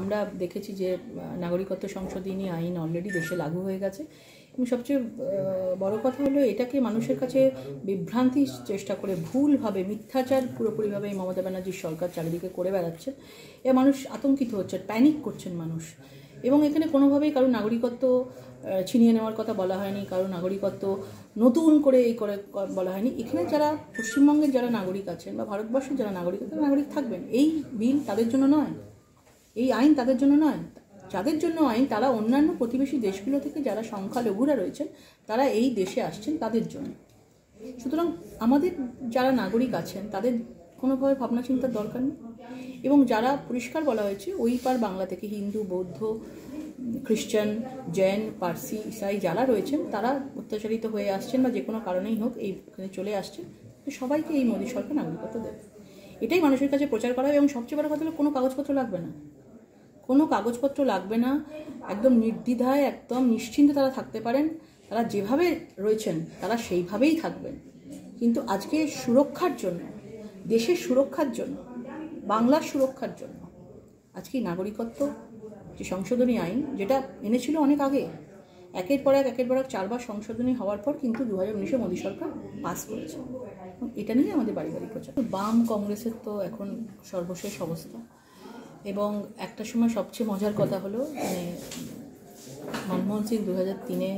আমরা দেখেছি যে নাগরিকত্ব সংশোধনী আইন অলরেডি দেশে লাগু হয়ে গেছে। এবং সবচেয়ে বড় কথা হলো এটাকে মানুষের কাছে বিভ্রান্তি চেষ্টা করে ভুলভাবে, মিথ্যাচার পুরোপুরিভাবে এই মমতা ব্যানার্জির সরকার চারিদিকে করে বেড়াচ্ছে এ মানুষ আতঙ্কিত হচ্ছে প্যানিক করছেন মানুষ। এবং এখানে কোনোভাবেই কারও নাগরিকত্ব ছিনিয়ে নেওয়ার কথা বলা হয়নি কারও নাগরিকত্ব নতুন করে এই করে বলা হয়নি। এখানে যারা পশ্চিমবঙ্গের যারা নাগরিক আছেন বা ভারতবর্ষের যারা নাগরিক আছেন নাগরিক থাকবেন। এই বিল তাদের জন্য নয়। এই আইন তাদের জন্য নয়। যাদের জন্য আইন, তারা অন্যান্য প্রতিবেশী দেশগুলো থেকে যারা সংখ্যালঘুরা রয়েছেন, তারা এই দেশে আসছেন তাদের জন্য। সুতরাং আমাদের যারা নাগরিক আছেন, তাদের কোনোভাবে ভাবনা চিন্তার দরকার নেই। এবং যারা পরিষ্কার বলা হয়েছে, ওই পার বাংলা থেকে হিন্দু, বৌদ্ধ, খ্রিস্টান, জৈন, পার্সি, ইসাই যারা রয়েছেন, তারা অত্যাচারিত হয়ে আসছেন বা যে কোনো কারণেই হোক এইখানে চলে আসছেন সবাইকে এই মোদী সরকার নাগরিকত্ব দেবে। এটাই মানুষের কাছে প্রচার করা এবং সবচেয়ে বড় কথা হলো কোনো কাগজপত্র লাগবে না। কোনো কাগজপত্র লাগবে না। একদম নির্দ্বিধায়, একদম নিশ্চিন্তে তারা থাকতে পারেন। তারা যেভাবে রয়েছেন, তারা সেইভাবেই থাকবেন। কিন্তু আজকে সুরক্ষার জন্য, দেশের সুরক্ষার জন্য, বাংলার সুরক্ষার জন্য, আজকে নাগরিকত্ব, যে সংশোধনী আইন, যেটা এনেছিল অনেক আগে, একের পর এক, একের পর এক চারবার সংশোধনী হওয়ার পর কিন্তু দু হাজার উনিশে মোদী সরকার পাস করেছে। এটা নিয়ে আমাদের বাড়ি বাড়ি প্রচার। বাম কংগ্রেসের তো এখন সর্বশেষ অবস্থা। এবং একটা সময় সবচেয়ে মজার কথা হলো মানে মনমোহন সিং দু হাজার তিনে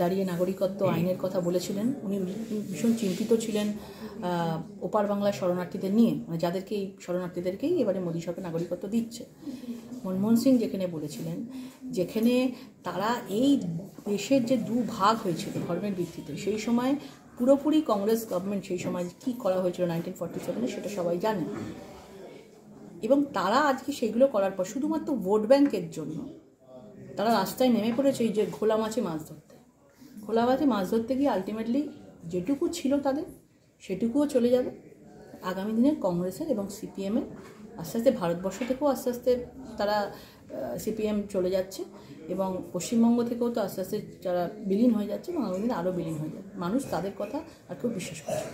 দাঁড়িয়ে নাগরিকত্ব আইনের কথা বলেছিলেন। উনি ভীষণ চিন্তিত ছিলেন ওপার বাংলার শরণার্থীদের নিয়ে মানে যাদেরকে এই শরণার্থীদেরকেই এবারে মোদী সরকার নাগরিকত্ব দিচ্ছে। মনমোহন সিং যেখানে বলেছিলেন, যেখানে তারা এই দেশের যে দু ভাগ হয়েছিল ধর্মের ভিত্তিতে, সেই সময় পুরোপুরি কংগ্রেস গভর্নমেন্ট সেই সময় কী করা হয়েছিল নাইনটিন ফর্টি সেভেনে সেটা সবাই জানে। এবং তারা আজকে সেগুলো করার পর শুধুমাত্র ভোট ব্যাংকের জন্য, তারা রাস্তায় নেমে পড়েছে এই যে ঘোলা মাছে মাছ ধরতে। ঘোলা মাছে মাছ ধরতে গিয়ে আলটিমেটলি যেটুকু ছিল তাদের, সেটুকুও চলে যাবে। আগামী দিনে কংগ্রেসের এবং সিপিএমের আস্তে আস্তে, ভারতবর্ষ থেকেও আস্তে আস্তে তারা সিপিএম চলে যাচ্ছে এবং পশ্চিমবঙ্গ থেকেও তো আস্তে আস্তে যারা বিলীন হয়ে যাচ্ছে এবং আগামী দিনে আরও বিলীন হয়ে যাবে। মানুষ তাদের কথা আর কেউ বিশ্বাস করছে।